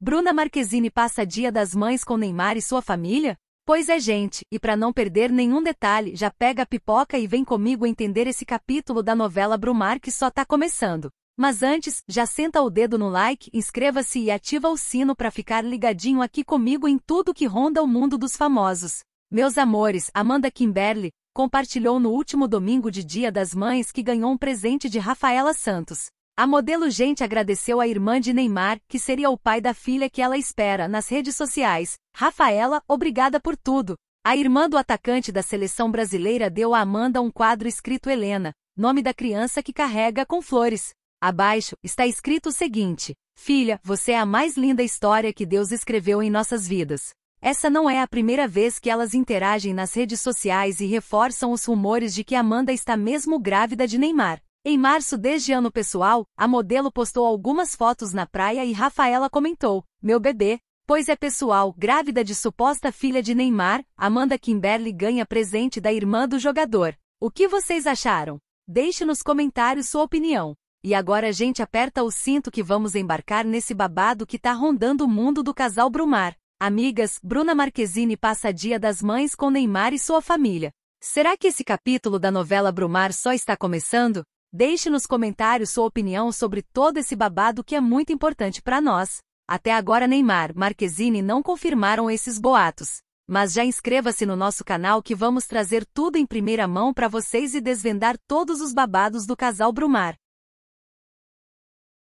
Bruna Marquezine passa Dia das Mães com Neymar e sua família? Pois é, gente, e para não perder nenhum detalhe, já pega a pipoca e vem comigo entender esse capítulo da novela Brumar que só tá começando. Mas antes, já senta o dedo no like, inscreva-se e ativa o sino para ficar ligadinho aqui comigo em tudo que ronda o mundo dos famosos. Meus amores, Amanda Kimberly compartilhou no último domingo de Dia das Mães que ganhou um presente de Rafaela Santos. A modelo gente agradeceu à irmã de Neymar, que seria o pai da filha que ela espera, nas redes sociais. Rafaela, obrigada por tudo. A irmã do atacante da seleção brasileira deu a Amanda um quadro escrito Helena, nome da criança que carrega com flores. Abaixo está escrito o seguinte: Filha, você é a mais linda história que Deus escreveu em nossas vidas. Essa não é a primeira vez que elas interagem nas redes sociais e reforçam os rumores de que Amanda está mesmo grávida de Neymar. Em março deste ano pessoal, a modelo postou algumas fotos na praia e Rafaela comentou: Meu bebê, pois é pessoal, grávida de suposta filha de Neymar, Amanda Kimberly ganha presente da irmã do jogador. O que vocês acharam? Deixe nos comentários sua opinião. E agora a gente aperta o cinto que vamos embarcar nesse babado que tá rondando o mundo do casal Brumar. Amigas, Bruna Marquezine passa dia das mães com Neymar e sua família. Será que esse capítulo da novela Brumar só está começando? Deixe nos comentários sua opinião sobre todo esse babado que é muito importante para nós. Até agora Neymar, Marquezine não confirmaram esses boatos. Mas já inscreva-se no nosso canal que vamos trazer tudo em primeira mão para vocês e desvendar todos os babados do casal Brumar.